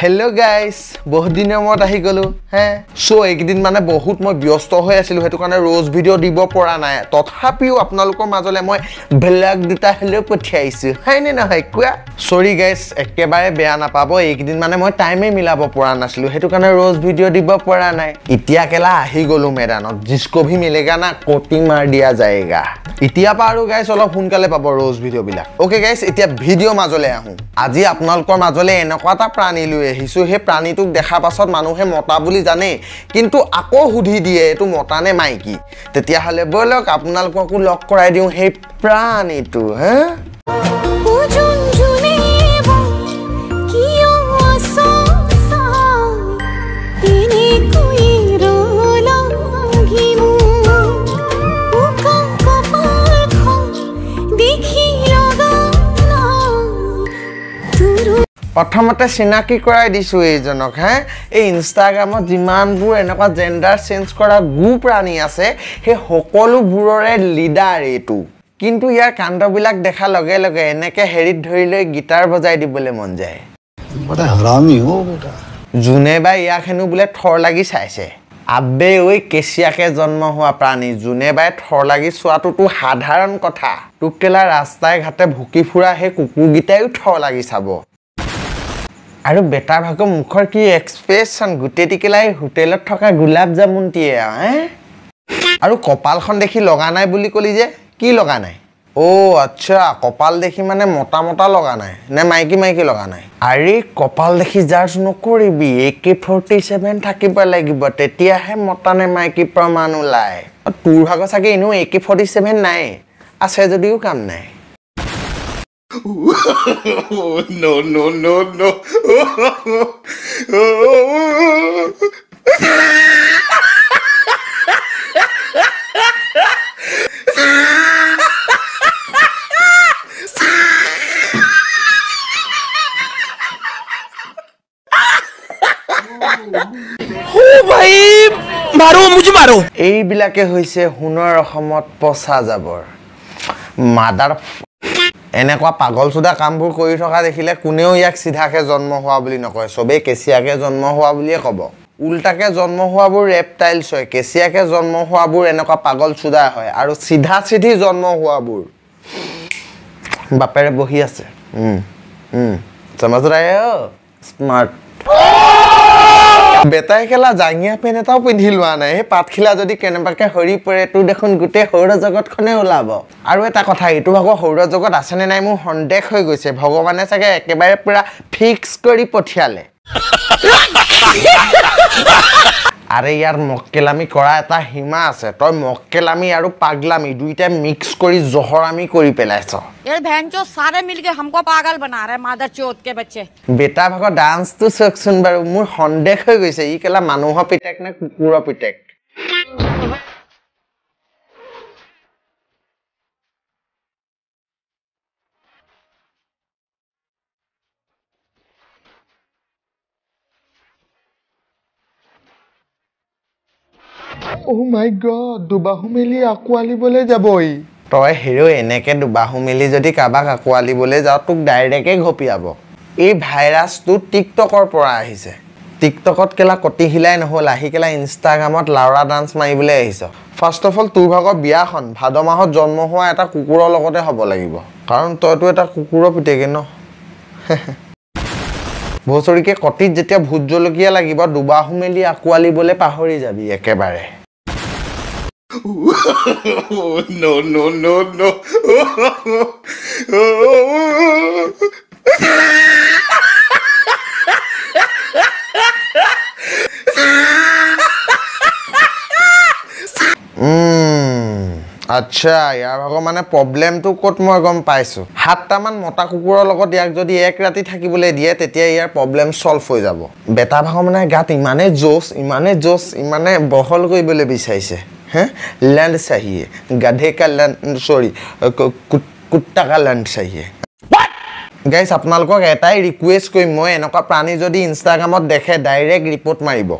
Hello guys বহুত দিনৰ মূৰত আহি গ'লোঁ হে? চ' এইকেইদিন মানে বহুত মই ব্যস্ত হৈ আছিলোঁ সেইটো কাৰণে ৰ'জ ভিডিঅ' দিব পৰা নাই। তথাপিও আপোনালোকৰ মাজলৈ মই ব্লগ দুটা হ'লেও পঠিয়াইছোঁ হয়নে নহয় কোৱা? চৰি গাইজ একেবাৰে বেয়া নাপাব। এইকেইদিন মানে মই টাইমেই মিলাব পৰা নাছিলোঁ সেইটো কাৰণে ৰ'জ ভিডিঅ' দিব পৰা নাই। এতিয়া কেলা আহি গ'লোঁ মেদানত জিস্কো ভি মিলেগা না কটিং মাৰ দিয়া যায়গা? এতিয়া পৰা আৰু গাইছ অলপ সোনকালে পাব ৰ'জ ভিডিঅ'বিলাক অ'কে গাইছ এতিয়া ভিডিঅ' মাজলৈ আহোঁ। আজি আপোনালোকৰ মাজলৈ এনেকুৱা এটা প্ৰাণী লৈ আহিছোঁ সেই প্ৰাণীটোক দেখা পাছত মানুহে মতা বুলি জানেই। কিন্তু আকৌ সুধি দিয়ে এইটো মতা নে মাইকী? তেতিয়াহ'লে ব'লক আপোনালোককো লগ কৰাই দিওঁ সেই প্ৰাণীটো হে? প্ৰথমতে চিনাকি কৰাই দিছোঁ এইজনক হে? এই ইনষ্টাগ্ৰামত যিমানবোৰ এনেকুৱা জেণ্ডাৰ চেঞ্জ কৰা গো প্ৰাণী আছে সেই সকলোবোৰৰে লিডাৰ এইটো। কিন্তু ইয়াৰ কাণ্ডবিলাক দেখাৰ লগে লগে এনেকৈ হেৰিত ধৰি লৈ গীটাৰ বজাই দিবলৈ মন যায়। যোনে বা ইয়াক হেনো বোলে থৰ লাগি চাইছে। আবে ঐ কেচিয়াকে জন্ম হোৱা প্ৰাণী যোনে বাই থৰ লাগি চোৱাটোতো সাধাৰণ কথা। তোক কেলা ৰাস্তাই ঘাটে ভুকি ফুৰা সেই কুকুৰকেইটাইও থৰ লাগি চাব। আৰু বেটাৰ ভাগৰ মুখৰ কি এক্সপ্ৰেছন গোটেই টিকেলাই হোটেলত থকা গোলাপ জামুনটিয়ে আৰু হে? আৰু কপালখন দেখি লগা নাই বুলি ক'লি যে কি লগা নাই? অ' আচ্ছা কপাল দেখি মানে মতা মতা লগা নাই নে মাইকী মাইকী লগা নাই? আৰে কপাল দেখি জাৰ্জ নকৰিবি এ কে ফৰ্টি ছেভেন থাকিব লাগিব তেতিয়াহে মতা নে মাইকী প্ৰমাণ ওলায়। তোৰ ভাগৰ চাগে এনেও এ কে ফৰ্টি ছেভেন নাই আছে যদিও কাম নাই। no, no, no, no. এইবিলাকে হৈছে সোণৰ অসমত পচা জাবৰ মাদাৰ এনেকুৱা পাগল চোদা কামবোৰ কৰি থকা দেখিলে কোনেও ইয়াক চিধাকে জন্ম হোৱা বুলি নকয়। চবেই কেঁচিয়াকে জন্ম হোৱা বুলিয়ে ক'ব। উল্টাকে জন্ম হোৱাবোৰ ৰেপটাইলছ হয় কেঁচিয়াকে জন্ম হোৱাবোৰ এনেকুৱা পাগল চোদা হয় আৰু চিধা চিধি জন্ম হোৱাবোৰ। বাপেৰে বহি আছে। হো? স্মাৰ্ট বেটাই খেলা জাঙিয়া পেণ্ট এটাও পিন্ধি লোৱা নাই। সেই পাতখিলা যদি কেনেবাকে সৰি পৰে তোৰ দেখোন গোটেই সৌৰ জগতখনে ওলাব। আৰু এটা কথা এইটো ভাগৰ সৌৰ জগত আছেনে নাই মোৰ সন্দেহ হৈ গৈছে। ভগৱানে চাগে একেবাৰে পূৰা ফিক্স কৰি পঠিয়ালে। আৰে ইয়াৰ মক্কেলামি কৰা এটা সীমা আছে তই মক্কেলামি আৰু পাগলামি দুইটাই মিক্স কৰি জহৰামি কৰি পেলাইছ ये बहन चो सारे मिलके हमको पागल बना रहे मादर चौथ के बच्चे বেটা ভাগৰ ডান্সটো চাওকচোন বাৰু মোৰ সন্দেহ হৈ গৈছে ই কেলা মানুহৰ পিতেক নে কুকুৰৰ পিতেক অ' মাই গড দুবাহু মেলি আঁকোৱালিবলৈ যাবই। তই হেৰ' এনেকে দুবাহু মেলি যদি কাৰোবাক আঁকোৱালিবলৈ যাওঁ তোক ডাইৰেক্টে ঘপিয়াব। এই ভাইৰাছটো টিকটকৰ পৰা আহিছে। টিকটকত কেলা কটি হিলাই নহ'ল আহি কেলা ইনষ্টাগ্ৰামত লাউৰা ডান্স মাৰিবলৈ আহিছ। ফাৰ্ষ্ট অফ অল তোৰ ভাগৰ বিয়াখন ভাদ মাহত জন্ম হোৱা এটা কুকুৰৰ লগতে হ'ব লাগিব। কাৰণ তইতো এটা কুকুৰৰ পিতেকে ন? ভচৰিকে কটিত যেতিয়া ভোট জলকীয়া লাগিব দুবাহু মেলি আঁকোৱালিবলৈ পাহৰি যাবি একেবাৰে। no no no no. উম, আচ্ছা ইয়াৰ ভাগৰ মানে প্ৰব্লেমটো ক'ত মই গম পাইছোঁ? সাতটামান মতা কুকুৰৰ লগত ইয়াক যদি এক ৰাতি থাকিবলৈ দিয়ে তেতিয়া ইয়াৰ প্ৰব্লেম চল্ভ হৈ যাব। বেটা ভাগৰ মানে গাত ইমানেই জোচ ইমানেই জোচ ইমানে বহল কৰিবলৈ বিচাৰিছে। হে লেণ্ড চাহিয়ে গাধে কা লেণ্ড চৰি কুত্তা কা লেণ্ড চাহিয়ে। গাইছ আপোনালোকক এটাই ৰিকুৱেষ্ট কৰিম মই এনেকুৱা প্ৰাণী যদি ইনষ্টাগ্ৰামত দেখে ডাইৰেক্ট ৰিপৰ্ট মাৰিব।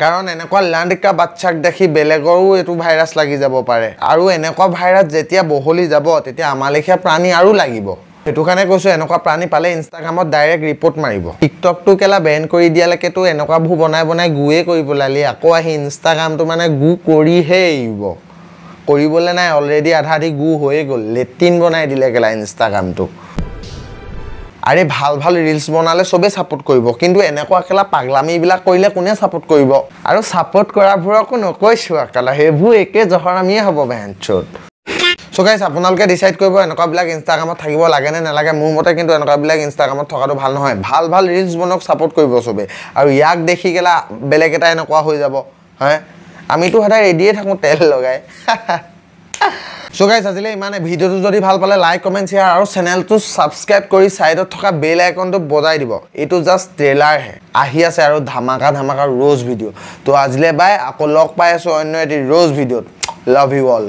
কাৰণ এনেকুৱা লাণ্ডকা বাচ্ছাক দেখি বেলেগৰো এইটো ভাইৰাছ লাগি যাব পাৰে। আৰু এনেকুৱা ভাইৰাছ যেতিয়া বহলি যাব তেতিয়া আমাৰ লেখীয়া প্ৰাণী আৰু লাগিব। সেইটো কাৰণে কৈছোঁ এনেকুৱা প্ৰাণী পালে ইনষ্টাগ্ৰামত ডাইৰেক্ট ৰিপৰ্ট মাৰিব। টিকটকটো কেলা বেন কৰি দিয়ালৈকেতো এনেকুৱাবোৰ বনাই বনাই গুৱে কৰি পেলালি আকৌ আহি ইনষ্টাগ্ৰামটো মানে গু কৰিহে এৰিব। কৰিবলৈ নাই অলৰেডি আধা আধি গু হৈয়ে গ'ল। লেট্ৰিন বনাই দিলে কেলা ইনষ্টাগ্ৰামটো আৰে ভাল ভাল ৰিলচ বনালে চবেই ছাপোৰ্ট কৰিব কিন্তু এনেকুৱা কেলা পাগলামিবিলাক কৰিলে কোনে ছাপোৰ্ট কৰিব? আৰু ছাপোৰ্ট কৰাবোৰকো নকৈছোঁ আকালা সেইবোৰ একে জহৰামিয়ে হ'ব বেঞ্চত চ' গাইছ আপোনালোকে ডিচাইড কৰিব এনেকুৱাবিলাক ইনষ্টাগ্ৰামত থাকিব লাগে নে নালাগে? মোৰ মতে কিন্তু এনেকুৱাবিলাক ইনষ্টাগ্ৰামত থকাটো ভাল নহয়। ভাল ভাল ৰিলচ বনাওক ছাপোৰ্ট কৰিব চবেই আৰু ইয়াক দেখি কেলা বেলেগ এটা এনেকুৱা হৈ যাব হয় আমিতো সদায় ৰেডিয়ে থাকোঁ তেল লগাই। চ' গাইছ আজিলৈ ইমানে। ভিডিঅ'টো যদি ভাল পালে লাইক কমেণ্ট শ্বেয়াৰ আৰু চেনেলটো ছাবস্ক্ৰাইব কৰি ছাইডত থকা বেল আইকনটো বজাই দিব। এইটো জাষ্ট ট্ৰেইলাৰহে আহি আছে আৰু ধামাকা ধামাকা ৰ'জ ভিডিঅ' তো আজিলৈ বাই আকৌ লগ পাই আছোঁ অন্য এটি ৰ'জ ভিডিঅ'ত love you all